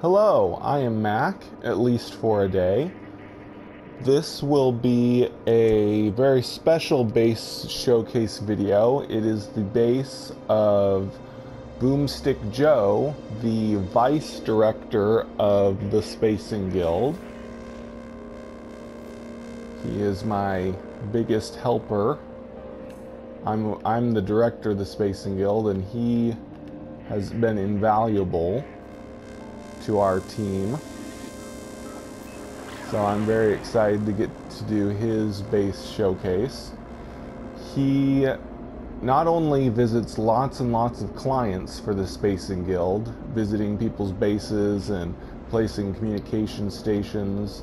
Hello, I am Mac, at least for a day. This will be a very special base showcase video. It is the base of Boomstick Joe, the vice director of the Spacing Guild. He is my biggest helper. I'm I'm the director of the Spacing Guild and he has been invaluable to our team. So I'm very excited to get to do his base showcase. He not only visits lots and lots of clients for the Spacing Guild, visiting people's bases and placing communication stations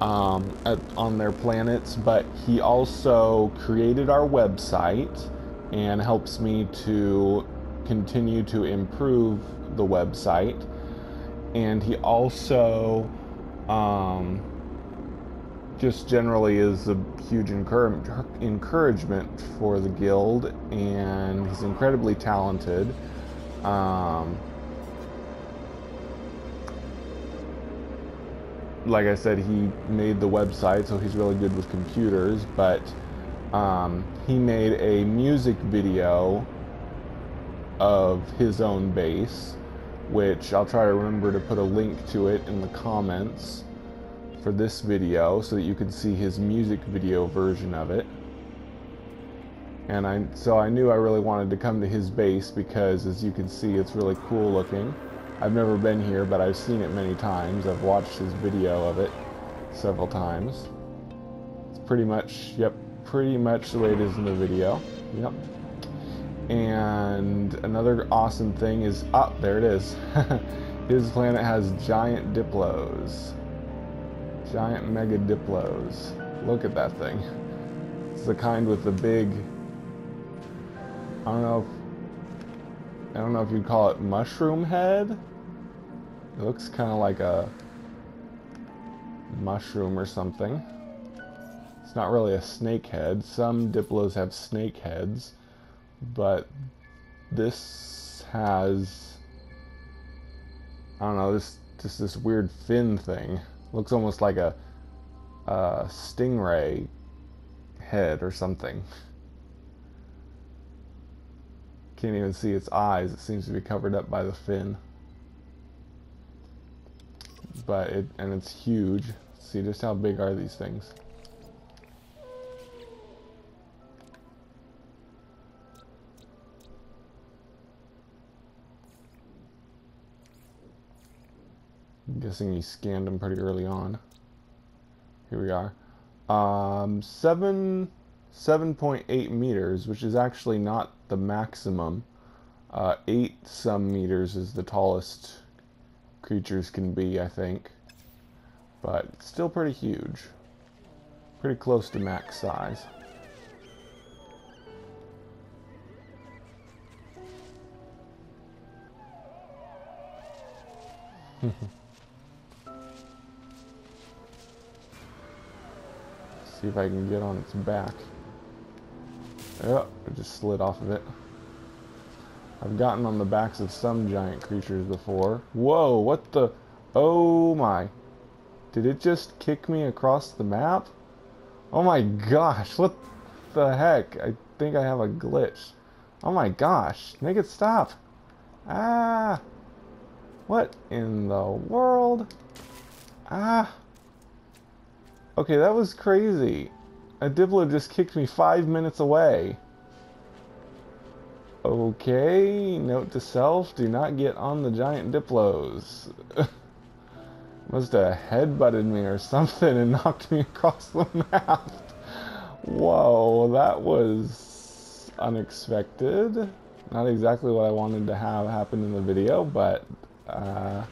um, at, on their planets, but he also created our website and helps me to continue to improve the website and he also um, just generally is a huge encouragement for the guild, and he's incredibly talented. Um, like I said, he made the website, so he's really good with computers, but um, he made a music video of his own base which I'll try to remember to put a link to it in the comments for this video so that you can see his music video version of it. And I, so I knew I really wanted to come to his base because as you can see it's really cool looking. I've never been here but I've seen it many times. I've watched his video of it several times. It's pretty much, yep, pretty much the way it is in the video. Yep. And another awesome thing is, oh, there it is. His planet has giant diplos. Giant mega diplos. Look at that thing. It's the kind with the big, I don't know if, I don't know if you'd call it mushroom head. It looks kind of like a mushroom or something. It's not really a snake head. Some diplos have snake heads but this has I don't know this just this weird fin thing looks almost like a, a stingray head or something. Can't even see its eyes. It seems to be covered up by the fin. But it and it's huge. See just how big are these things Guessing he scanned them pretty early on. Here we are. Um, 7, 7.8 meters, which is actually not the maximum. Uh, 8 some meters is the tallest creatures can be, I think. But still pretty huge. Pretty close to max size. See if I can get on its back. Yep, it just slid off of it. I've gotten on the backs of some giant creatures before. Whoa, what the? Oh my. Did it just kick me across the map? Oh my gosh, what the heck? I think I have a glitch. Oh my gosh, make it stop. Ah. What in the world? Ah. Okay, that was crazy. A Diplo just kicked me five minutes away. Okay, note to self, do not get on the giant Diplos. Must have headbutted me or something and knocked me across the map. Whoa, that was unexpected. Not exactly what I wanted to have happen in the video, but uh,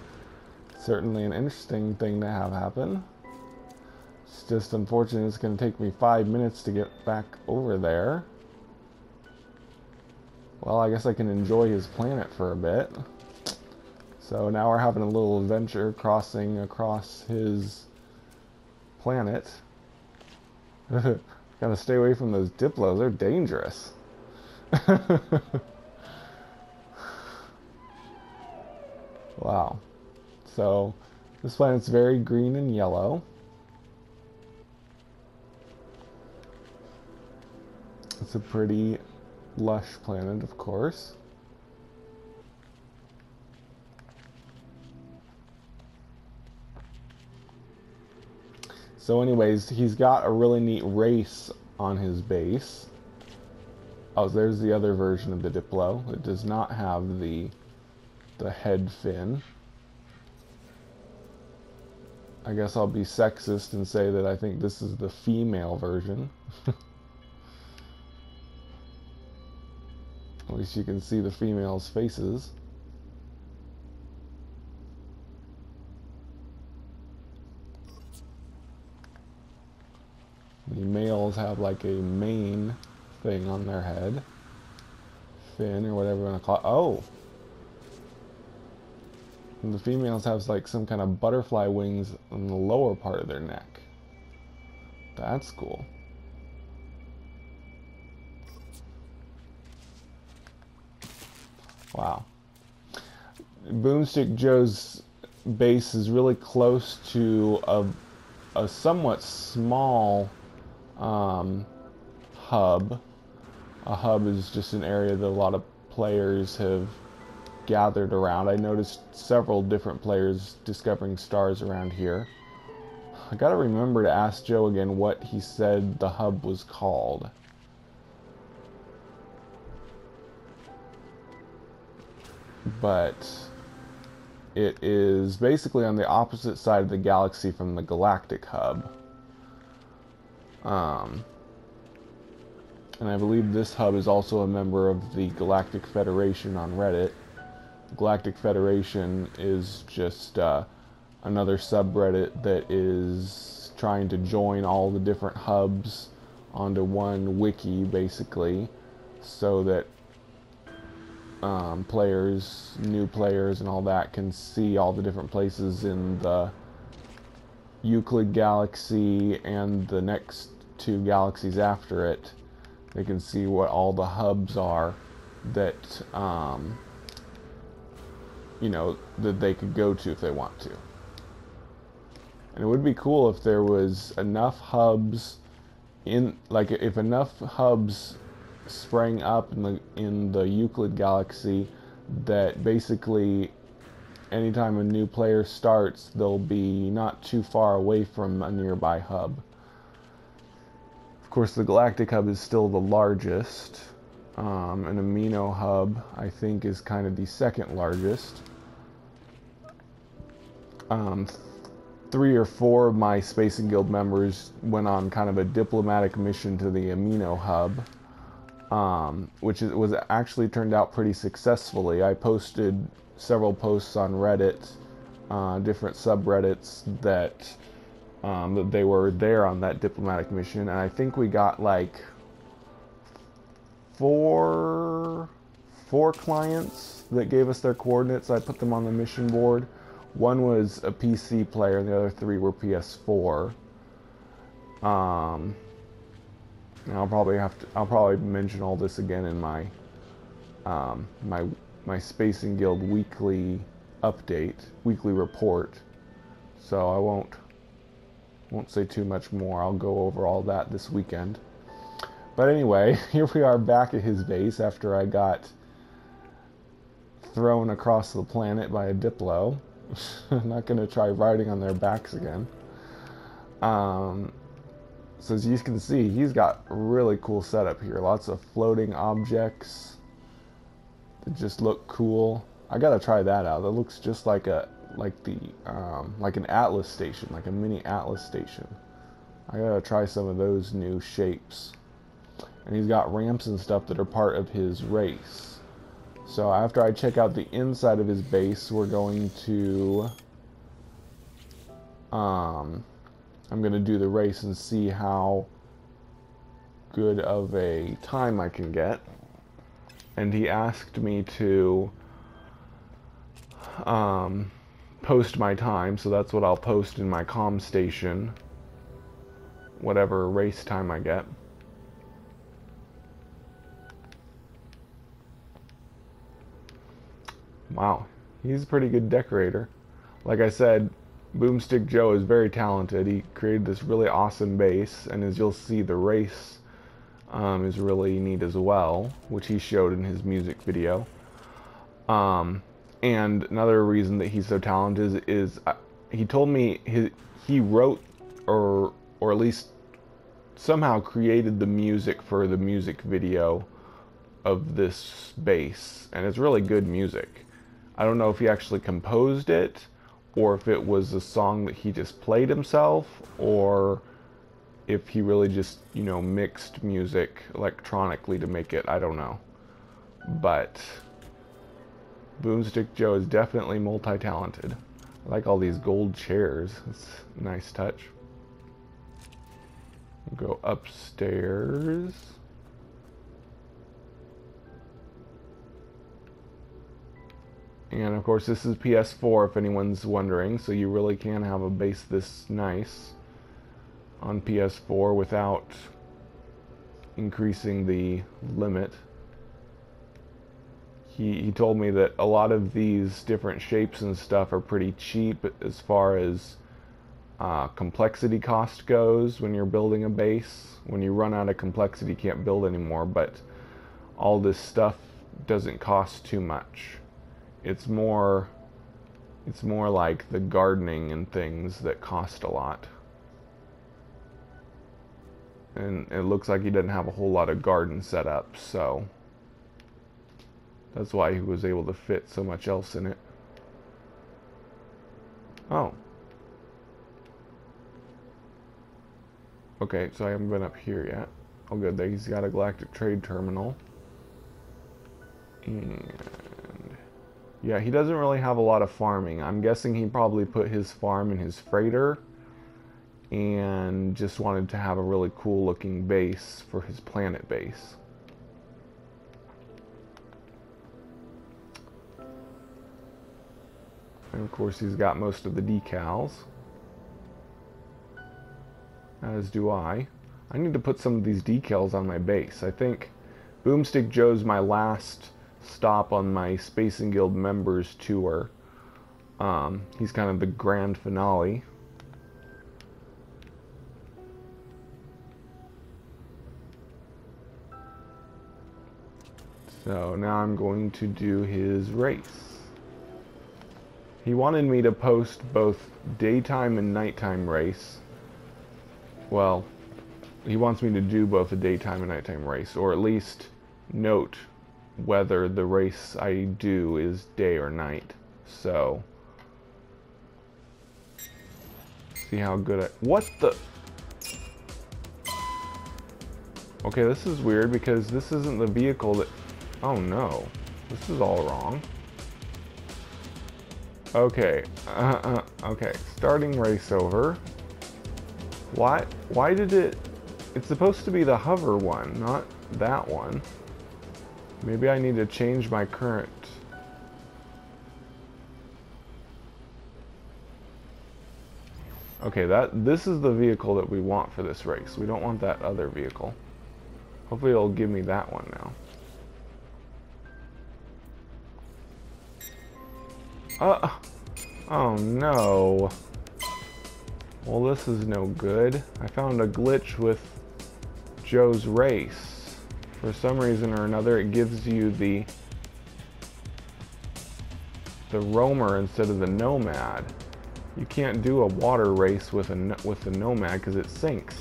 certainly an interesting thing to have happen. It's just unfortunate it's going to take me five minutes to get back over there. Well, I guess I can enjoy his planet for a bit. So now we're having a little adventure crossing across his planet. Gotta stay away from those Diplos, they're dangerous. wow. So this planet's very green and yellow. It's a pretty lush planet, of course. So anyways, he's got a really neat race on his base. Oh, there's the other version of the Diplo. It does not have the the head fin. I guess I'll be sexist and say that I think this is the female version. At least you can see the females' faces. The males have like a mane thing on their head. Fin or whatever you want to call it. Oh! And the females have like some kind of butterfly wings on the lower part of their neck. That's cool. Wow. Boomstick Joe's base is really close to a, a somewhat small um, hub. A hub is just an area that a lot of players have gathered around. I noticed several different players discovering stars around here. I gotta remember to ask Joe again what he said the hub was called. But it is basically on the opposite side of the galaxy from the galactic hub. Um, and I believe this hub is also a member of the Galactic Federation on Reddit. Galactic Federation is just uh, another subreddit that is trying to join all the different hubs onto one wiki, basically, so that um, players, new players, and all that can see all the different places in the Euclid galaxy and the next two galaxies after it. They can see what all the hubs are that um, you know that they could go to if they want to. And it would be cool if there was enough hubs in like if enough hubs sprang up in the in the Euclid galaxy that basically anytime a new player starts, they'll be not too far away from a nearby hub. Of course, the Galactic Hub is still the largest. Um, an Amino Hub, I think, is kind of the second largest. Um, three or four of my Spacing Guild members went on kind of a diplomatic mission to the Amino Hub, um, which was actually turned out pretty successfully. I posted several posts on Reddit, uh, different subreddits that um, that they were there on that diplomatic mission, and I think we got like four four clients that gave us their coordinates. I put them on the mission board. One was a PC player, and the other three were PS4. Um, I'll probably have to. I'll probably mention all this again in my um, my my Spacing Guild weekly update, weekly report. So I won't won't say too much more. I'll go over all that this weekend. But anyway, here we are back at his base after I got thrown across the planet by a Diplo. I'm not going to try riding on their backs again. Um, so as you can see, he's got really cool setup here. Lots of floating objects that just look cool. I gotta try that out. That looks just like a like the um, like an Atlas station, like a mini Atlas station. I gotta try some of those new shapes. And he's got ramps and stuff that are part of his race. So after I check out the inside of his base, we're going to um, I'm gonna do the race and see how good of a time I can get. And he asked me to um, post my time, so that's what I'll post in my com station, whatever race time I get. Wow, he's a pretty good decorator. like I said, Boomstick Joe is very talented. He created this really awesome base, and as you'll see, the race um, is really neat as well, which he showed in his music video. Um, and another reason that he's so talented is, uh, he told me his, he wrote or or at least somehow created the music for the music video of this base, and it's really good music. I don't know if he actually composed it or if it was a song that he just played himself or if he really just, you know, mixed music electronically to make it. I don't know. But Boomstick Joe is definitely multi-talented. I like all these gold chairs. It's a nice touch. Go upstairs. And of course this is PS4 if anyone's wondering, so you really can have a base this nice on PS4 without increasing the limit. He, he told me that a lot of these different shapes and stuff are pretty cheap as far as uh, complexity cost goes when you're building a base. When you run out of complexity, you can't build anymore, but all this stuff doesn't cost too much. It's more it's more like the gardening and things that cost a lot and it looks like he doesn't have a whole lot of garden set up, so that's why he was able to fit so much else in it. Oh. Okay, so I haven't been up here yet. Oh good, he's got a galactic trade terminal. And yeah, he doesn't really have a lot of farming. I'm guessing he probably put his farm in his freighter and just wanted to have a really cool looking base for his planet base. And of course he's got most of the decals. As do I. I need to put some of these decals on my base. I think Boomstick Joe's my last stop on my Spacing Guild members tour. Um, he's kind of the grand finale. So now I'm going to do his race. He wanted me to post both daytime and nighttime race. Well, he wants me to do both a daytime and nighttime race, or at least note whether the race I do is day or night. So, see how good I... What the... Okay, this is weird because this isn't the vehicle that Oh no. This is all wrong. Okay. Uh, uh, okay. Starting race over. Why, why did it... It's supposed to be the hover one, not that one. Maybe I need to change my current... Okay, that this is the vehicle that we want for this race. We don't want that other vehicle. Hopefully it'll give me that one now. Uh, oh no. Well, this is no good. I found a glitch with Joe's race. For some reason or another, it gives you the the roamer instead of the nomad. You can't do a water race with a with the nomad because it sinks.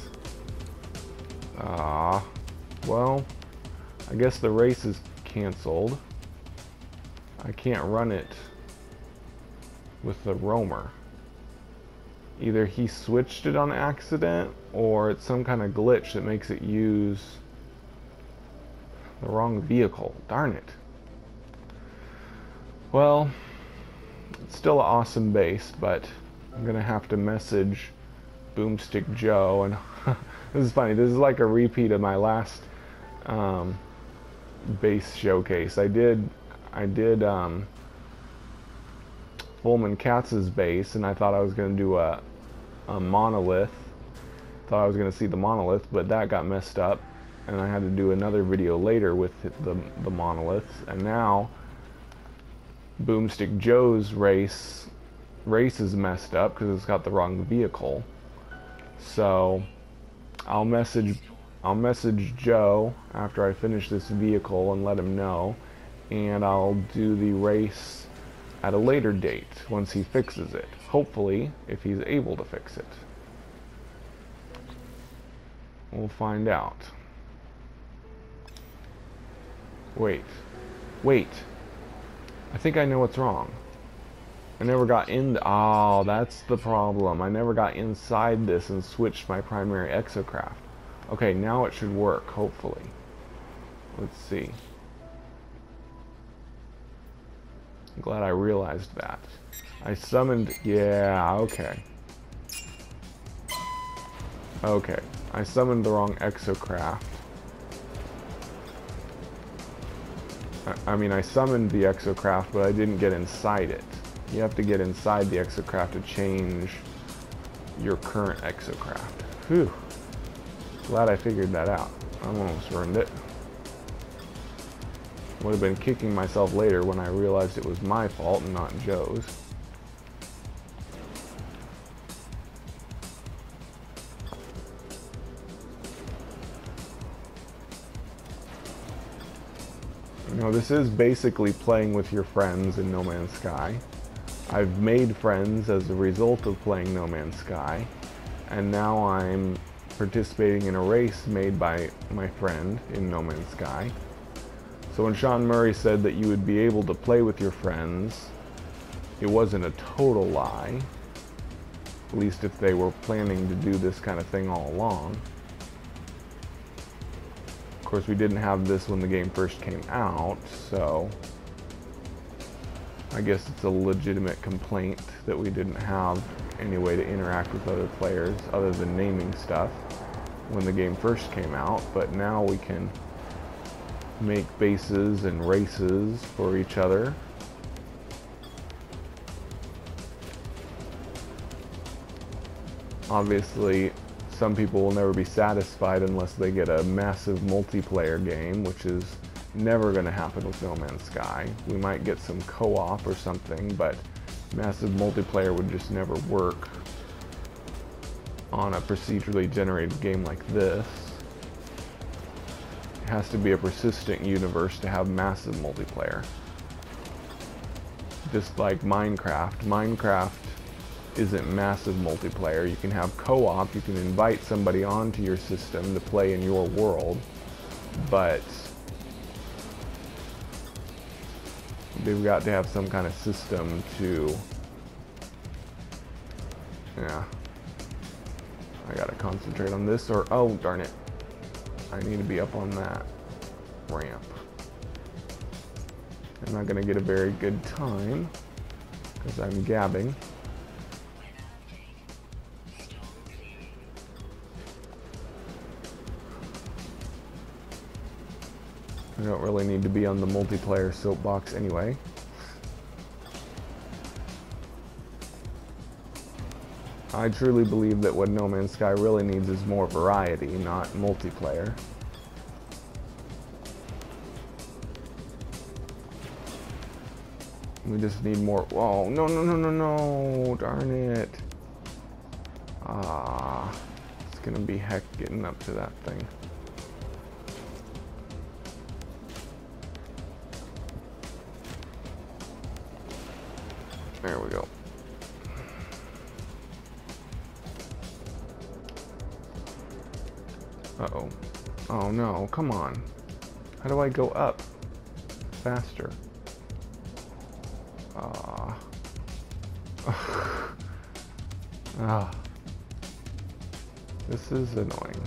Ah, well, I guess the race is canceled. I can't run it with the roamer. Either he switched it on accident or it's some kind of glitch that makes it use the wrong vehicle. Darn it. Well, it's still an awesome base, but I'm going to have to message Boomstick Joe. And this is funny. This is like a repeat of my last um, base showcase. I did, I did um, Katz's base, and I thought I was going to do a, a monolith. Thought I was going to see the monolith, but that got messed up, and I had to do another video later with the, the monoliths. And now, Boomstick Joe's race race is messed up because it's got the wrong vehicle. So I'll message I'll message Joe after I finish this vehicle and let him know, and I'll do the race at a later date once he fixes it. Hopefully, if he's able to fix it. We'll find out. Wait. Wait. I think I know what's wrong. I never got in. Oh, that's the problem. I never got inside this and switched my primary exocraft. Okay, now it should work, hopefully. Let's see. I'm glad I realized that. I summoned... Yeah, okay. Okay. I summoned the wrong exocraft. I, mean, I summoned the exocraft, but I didn't get inside it. You have to get inside the exocraft to change your current exocraft. Whew. Glad I figured that out. I almost ruined it. Would have been kicking myself later when I realized it was my fault and not Joe's. You know, this is basically playing with your friends in No Man's Sky. I've made friends as a result of playing No Man's Sky, and now I'm participating in a race made by my friend in No Man's Sky. So when Sean Murray said that you would be able to play with your friends, it wasn't a total lie. At least if they were planning to do this kind of thing all along. Of course, we didn't have this when the game first came out, so I guess it's a legitimate complaint that we didn't have any way to interact with other players other than naming stuff when the game first came out, but now we can make bases and races for each other. Obviously, some people will never be satisfied unless they get a massive multiplayer game, which is never going to happen with No Man's Sky. We might get some co-op or something, but massive multiplayer would just never work on a procedurally generated game like this. It has to be a persistent universe to have massive multiplayer. Just like Minecraft. Minecraft isn't massive multiplayer. You can have co-op, you can invite somebody onto your system to play in your world, but they've got to have some kind of system to yeah. I gotta concentrate on this or oh darn it. I need to be up on that ramp. I'm not gonna get a very good time because I'm gabbing don't really need to be on the multiplayer soapbox anyway. I truly believe that what No Man's Sky really needs is more variety, not multiplayer. We just need more. Oh, no, no, no, no, no. Darn it. Ah. It's gonna be heck getting up to that thing. Uh-oh. Oh no, come on. How do I go up? Faster. Ah. ah. This is annoying.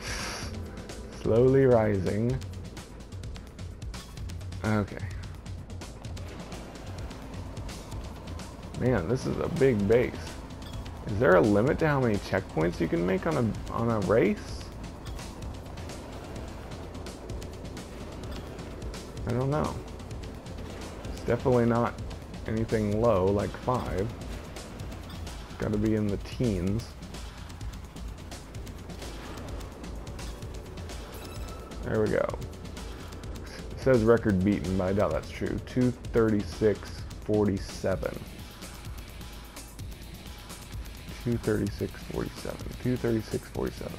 Slowly rising. Okay. Man, this is a big base. Is there a limit to how many checkpoints you can make on a on a race? I don't know. It's definitely not anything low like five. It's got to be in the teens. There we go. It says record beaten, but I doubt that's true. 236.47. 236.47. 236.47.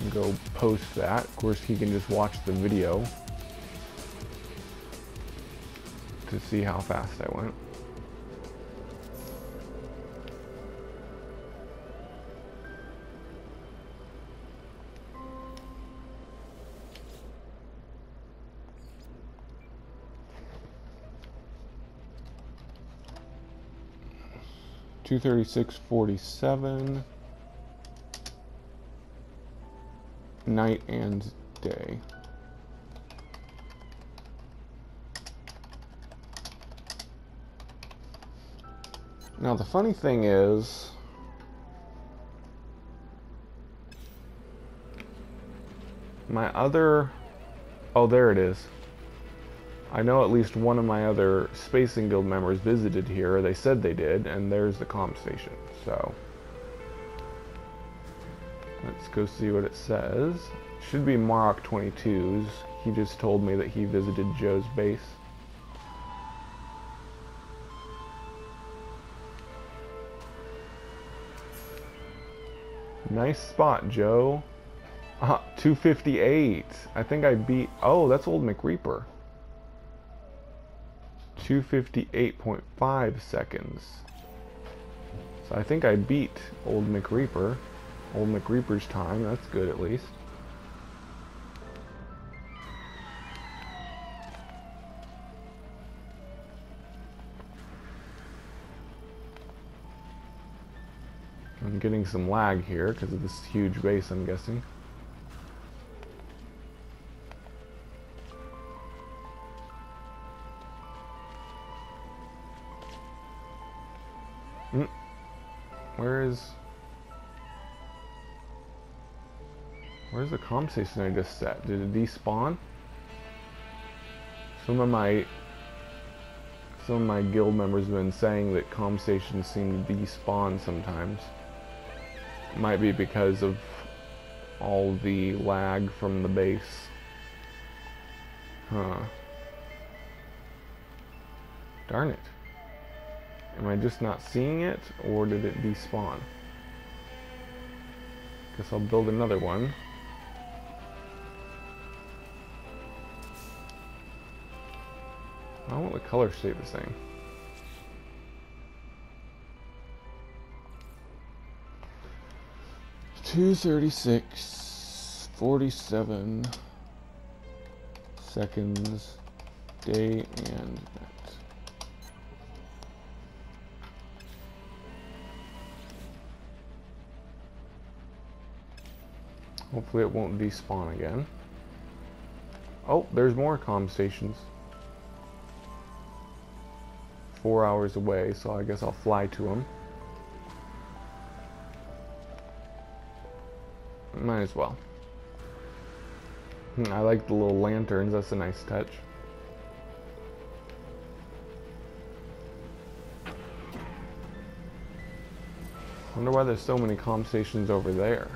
And go post that. Of course, he can just watch the video to see how fast I went. Two thirty six forty seven night and day. Now the funny thing is, my other, oh there it is. I know at least one of my other Spacing Guild members visited here, they said they did, and there's the comp station, so. Let's go see what it says. should be Marok 22's. He just told me that he visited Joe's base. Nice spot, Joe. Uh, 258. I think I beat... Oh, that's Old McReaper. 258.5 seconds. So I think I beat Old McReaper. Old McReaper's time. That's good at least. I'm getting some lag here because of this huge base, I'm guessing. Where is... Where's the comp station I just set? Did it despawn? Some of my some of my guild members have been saying that comp stations seem to despawn sometimes. Might be because of all the lag from the base. Huh. Darn it. Am I just not seeing it, or did it despawn? Guess I'll build another one. I want the color stay the same. Two thirty six forty seven seconds day and night. Hopefully it won't despawn again. Oh, there's more com stations four hours away, so I guess I'll fly to them. Might as well. I like the little lanterns, that's a nice touch. Wonder why there's so many comp stations over there.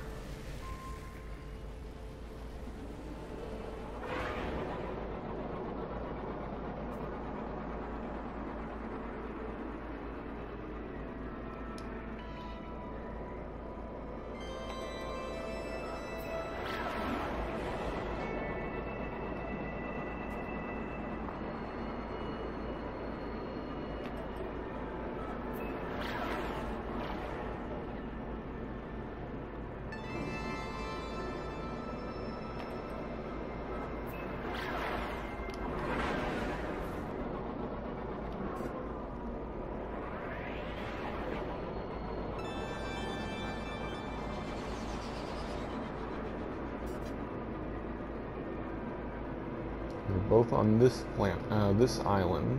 Both on this plant, uh, this island.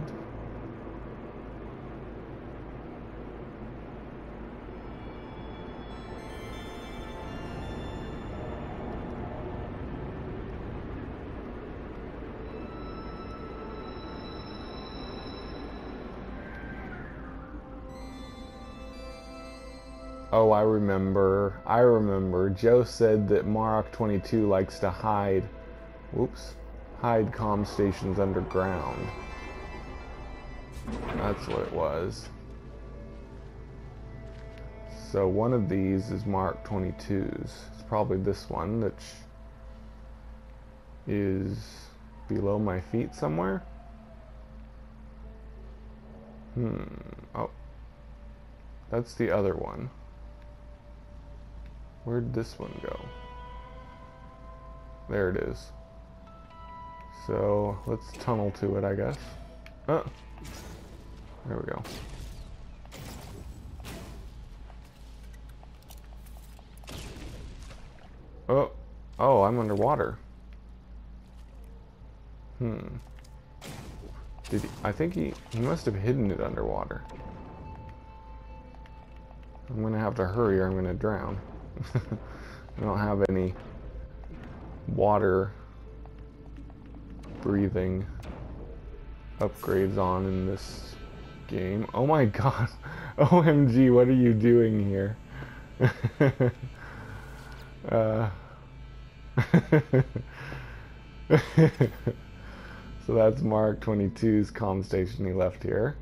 Oh, I remember. I remember. Joe said that Marok 22 likes to hide. Whoops hide com stations underground. That's what it was. So one of these is Mark 22s. It's probably this one, which is below my feet somewhere. Hmm. Oh. That's the other one. Where'd this one go? There it is. So let's tunnel to it, I guess. Oh. There we go. Oh. Oh, I'm underwater. Hmm. Did he, I think he, he must have hidden it underwater. I'm gonna have to hurry or I'm gonna drown. I don't have any water breathing upgrades on in this game. Oh my god. OMG, what are you doing here? uh, so that's Mark 22's com station he left here.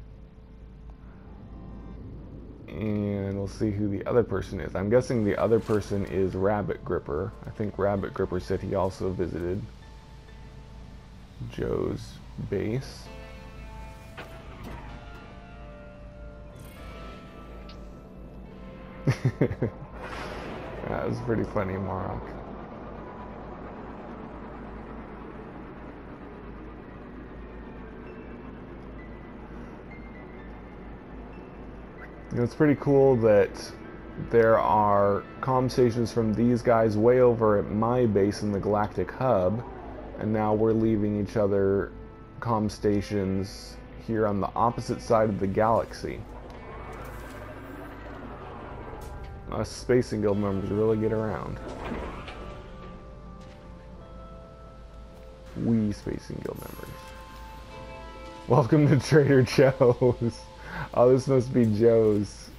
And we'll see who the other person is. I'm guessing the other person is Rabbit Gripper. I think Rabbit Gripper said he also visited Joe's base. that was pretty funny, Marok. it's pretty cool that there are com stations from these guys way over at my base in the Galactic Hub, and now we're leaving each other com stations here on the opposite side of the galaxy. Us Spacing Guild members really get around. We Spacing Guild members. Welcome to Trader Joe's. Oh, this must be Joe's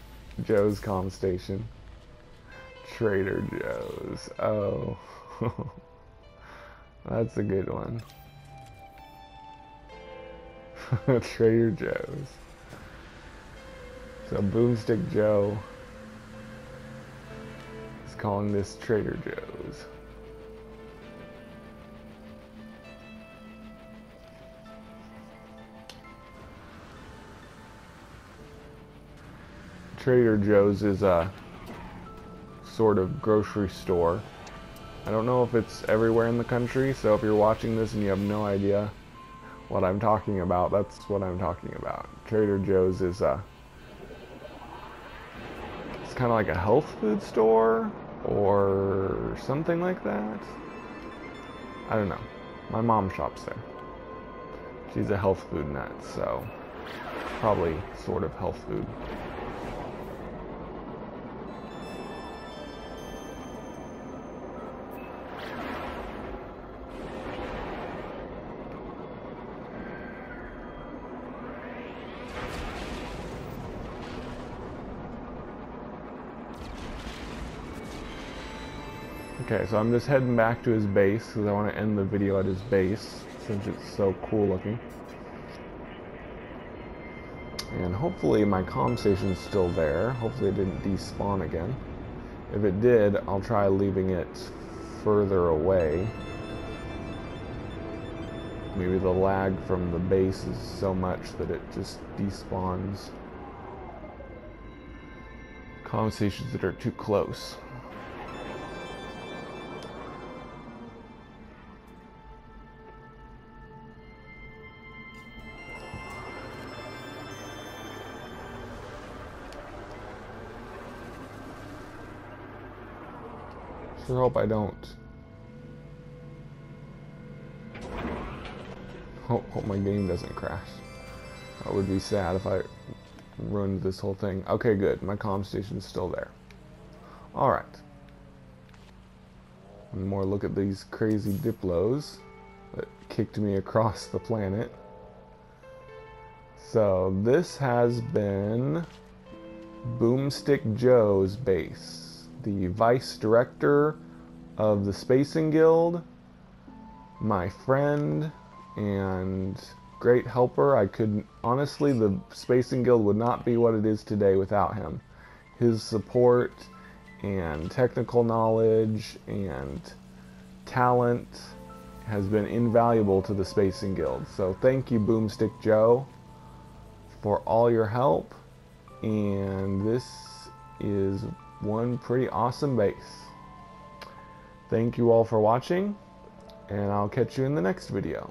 Joe's com station. Trader Joe's. Oh. That's a good one. Trader Joe's. So Boomstick Joe is calling this Trader Joe's. Trader Joe's is a sort of grocery store. I don't know if it's everywhere in the country, so if you're watching this and you have no idea what I'm talking about, that's what I'm talking about. Trader Joe's is a it's kind of like a health food store or something like that. I don't know. My mom shops there. She's a health food nut, so probably sort of health food. Okay, so I'm just heading back to his base because I want to end the video at his base since it's so cool looking. And hopefully my com station's still there. Hopefully it didn't despawn again. If it did, I'll try leaving it further away. Maybe the lag from the base is so much that it just despawns com stations that are too close. Sure hope I don't. Hope, hope my game doesn't crash. That would be sad if I ruined this whole thing. Okay, good. My com station's still there. Alright. One more look at these crazy Diplos that kicked me across the planet. So, this has been Boomstick Joe's base the vice director of the Spacing Guild, my friend, and great helper. I could honestly, the Spacing Guild would not be what it is today without him. his support and technical knowledge and talent has been invaluable to the Spacing Guild. So thank you, Boomstick Joe, for all your help. And this is one pretty awesome base. Thank you all for watching, and I'll catch you in the next video.